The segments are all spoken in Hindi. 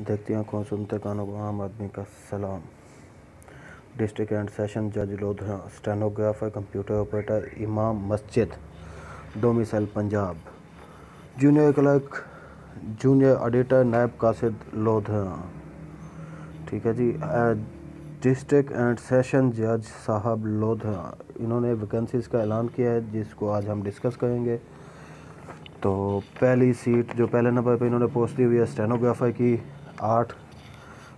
देखती आँखों सुनते कानों को आम आदमी का सलाम। डिस्ट्रिक्ट एंड सेशन जज लोधरा स्टेनोग्राफर, कंप्यूटर ऑपरेटर, इमाम मस्जिद domicile Punjab. Junior clerk, junior auditor नायब कासिद लोधरा ठीक है जी डिस्ट्रिक्ट एंड सेशन जज साहब लोधरा इन्होंने वैकेंसीज़ का ऐलान किया है, जिसको आज हम डिस्कस करेंगे। तो पहली सीट, जो पहले नंबर पे इन्होंने पोस्ट दी हुई है, स्टेनोग्राफर की। आठ,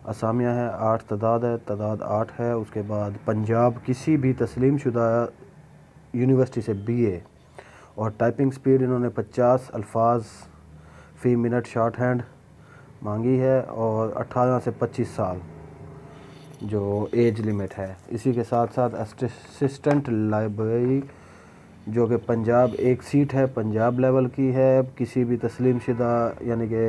असामियाँ हैं, आठ तादाद है, तादाद आठ है, उसके बाद पंजाब किसी भी तस्लीम शुदा यूनिवर्सिटी से बीए और टाइपिंग स्पीड इन्होंने पचास, अल्फाज, फ़ी मिनट शॉर्ट हैंड मांगी है और अट्ठारह से पच्चीस साल, जो एज लिमिट है। इसी के साथ साथ असिस्टेंट लाइब्रेरी जो कि पंजाब एक सीट है, पंजाब लेवल की है, किसी भी तस्लीम शुदा, यानी कि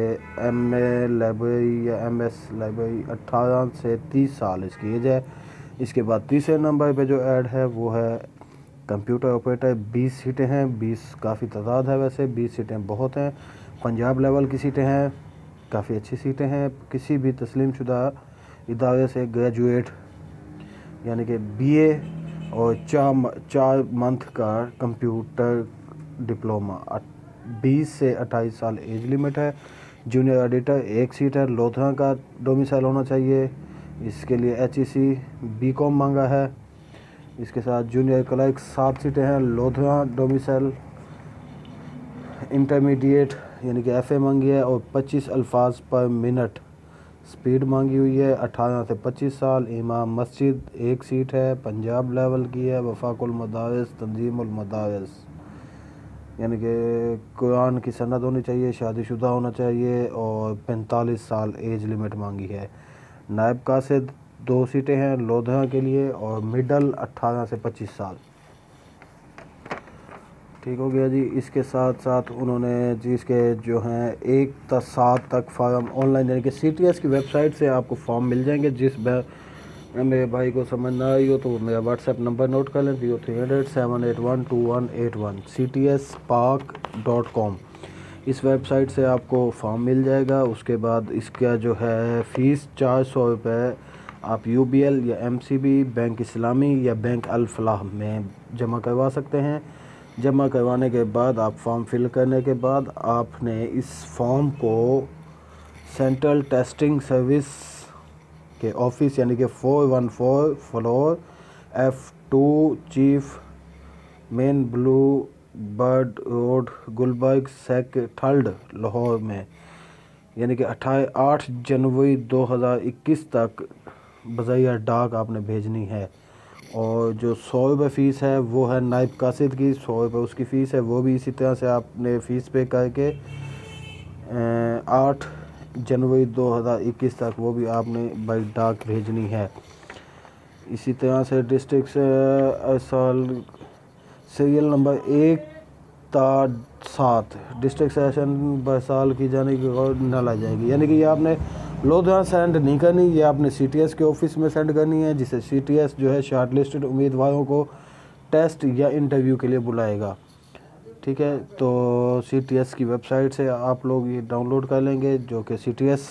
एम ए लाइब्रेरी या एम एस लाइब्रेरी अट्ठारह से तीस साल इसकी एज है। इसके बाद तीसरे नंबर पे जो ऐड है, वो है कंप्यूटर ऑपरेटर बीस सीटें हैं, बीस काफ़ी तादाद है वैसे, बीस सीटें बहुत हैं। पंजाब लेवल की सीटें हैं, काफ़ी अच्छी सीटें हैं। किसी भी तस्लीम शुदा इदारे से ग्रेजुएट यानी कि बीए और चार चार मंथ का कंप्यूटर डिप्लोमा बीस से अट्ठाईस साल एज लिमिट है। जूनियर एडिटर एक सीट है। लोधरा का डोमिसाइल होना चाहिए। इसके लिए H E C B com मांगा है। इसके साथ जूनियर क्लर्क सात सीटें हैं। लोधरा डोमिसाइल इंटरमीडिएट यानी कि एफ़ ए मांगी है। और पच्चीस अल्फाज पर मिनट स्पीड मांगी हुई है, अठारह से पच्चीस साल, इमाम मस्जिद, एक सीट है, पंजाब लेवल की है, वफाकुल मदारस, तंजीमुल यानी कि कुरान की सनत होनी चाहिए, शादीशुदा होना चाहिए, और पैंतालीस साल एज लिमिट मांगी है। नायब कासिद, दो सीटें हैं लोधा के लिए, और मिडल अट्ठारह से पच्चीस साल। ठीक हो गया जी। इसके साथ साथ उन्होंने जिसके जो हैं, एक तक सात तक फार्म ऑनलाइन, यानी कि CTS की वेबसाइट से आपको फॉर्म मिल जाएँगे। जिस मेरे भाई को समझ ना आई हो तो मेरा व्हाट्सएप नंबर नोट कर लें। Zero three hundred seven eight one two one eight one C T S Pak dot com इस वेबसाइट से आपको फॉर्म मिल जाएगा। उसके बाद इसका जो है, फ़ीस चार सौ रुपये आप यू बी एल या M C B bank Islami या बैंक अलफलाह में जमा करवा सकते हैं। जमा करवाने के बाद आप फॉर्म फिल करने के बाद आपने इस फॉर्म को सेंट्रल टेस्टिंग सर्विस के ऑफ़िस यानी कि four one four floor F two chief main blue bird road Gulberg sec third Lahore में। यानी कि अट्ठाईस आठ जनवरी 2021 तक बजैया डाक आपने भेजनी है। और जो सौ रुपये फ़ीस है, वो है नायब कासिद की, सौ रुपये उसकी फ़ीस है, वो भी इसी तरह से आपने फ़ीस पे करके आठ जनवरी 2021 तक वो भी आपने बाई डाक भेजनी है। इसी तरह से डिस्ट्रिक्ट साल, सीरियल नंबर एक ता सात, डिस्ट्रिक्ट सेशन बसाल की जाने की और न ला जाएगी। यानी कि ये आपने लोधरा सेंड नहीं करनी, ये आपने सीटीएस के ऑफ़िस में सेंड करनी है, जिसे सीटीएस जो है शार्ट उम्मीदवारों को टेस्ट या इंटरव्यू के लिए बुलाएगा। ठीक है तो सीटीएस की वेबसाइट से आप लोग ये डाउनलोड कर लेंगे, जो कि सीटीएस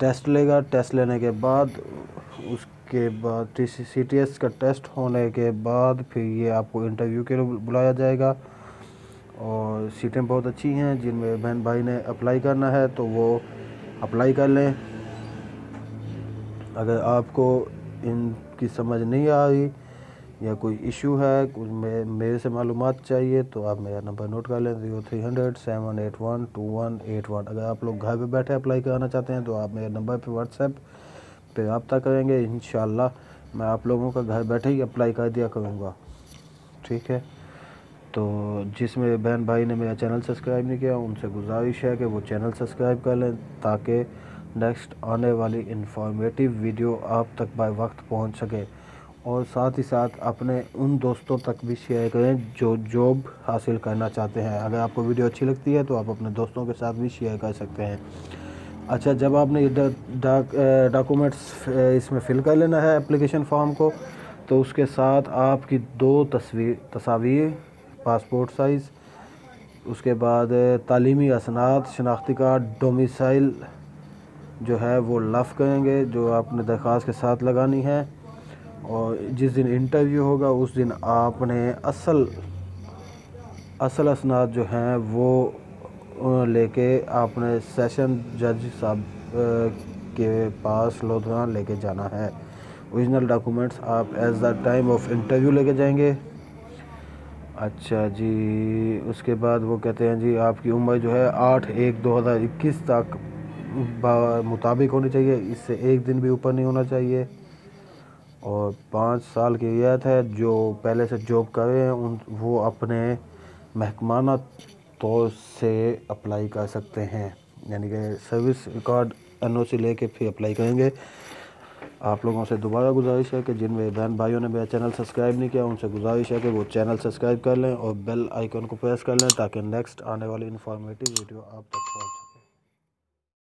टेस्ट लेगा। टेस्ट लेने के बाद, उसके बाद सी का टेस्ट होने के बाद फिर ये आपको इंटरव्यू के लिए बुलाया जाएगा। और सीटें बहुत अच्छी हैं जिनमें बहन भाई ने अप्लाई करना है तो वो अप्लाई कर लें। अगर आपको इनकी समझ नहीं आ रही या कोई इशू है कुछ मे, मेरे से मालूम चाहिए तो आप मेरा नंबर नोट कर लें zero three hundred seven eight one two one eight one अगर आप लोग घर पे बैठे अप्लाई कराना चाहते हैं तो आप मेरे नंबर पे व्हाट्सएप पे रबता करेंगे। इन मैं आप लोगों का घर बैठे ही अप्लाई कर दिया करूँगा। ठीक है? तो जिसमें बहन भाई ने मेरा चैनल सब्सक्राइब नहीं किया, उनसे गुजारिश है कि वो चैनल सब्सक्राइब कर लें ताकि नेक्स्ट आने वाली इंफॉर्मेटिव वीडियो आप तक बाय वक्त पहुँच सके। और साथ ही साथ अपने उन दोस्तों तक भी शेयर करें जो जॉब हासिल करना चाहते हैं। अगर आपको वीडियो अच्छी लगती है तो आप अपने दोस्तों के साथ भी शेयर कर सकते हैं। अच्छा जब आपने डॉक्यूमेंट्स इसमें फ़िल कर लेना है एप्लीकेशन फॉर्म को तो उसके साथ आपकी दो तस्वीर तस्वीर पासपोर्ट साइज़, उसके बाद तालीमी असनाद, शनाख्ती कार्ड डोमिसाइल जो है वो लफ करेंगे, जो आपने दरख्वास्त के साथ लगानी है। और जिस दिन इंटरव्यू होगा, उस दिन आपने असल असल असनाद जो हैं वो लेके आपने सेशन जज साहब के पास लोधरा लेके जाना है। ओरिजिनल डॉक्यूमेंट्स आप as the time of interview लेके जाएँगे। अच्छा जी, उसके बाद वो कहते हैं जी, आपकी उम्र जो है आठ एक दो हज़ार इक्कीस तक मुताबिक होनी चाहिए, इससे एक दिन भी ऊपर नहीं होना चाहिए। और पाँच साल की रियायत है, जो पहले से जॉब कर रहे हैं, उन, वो अपने महकमाना तौर से अप्लाई कर सकते हैं। यानी कि service record N O C ले कर फिर अप्लाई करेंगे। आप लोगों से दोबारा गुजारिश है कि जिन बहन भाइयों ने मेरा चैनल सब्सक्राइब नहीं किया, उनसे गुजारिश है कि वो चैनल सब्सक्राइब कर लें और बेल आइकन को प्रेस कर लें ताकि नेक्स्ट आने वाली इन्फॉर्मेटिव वीडियो आप तक पहुँच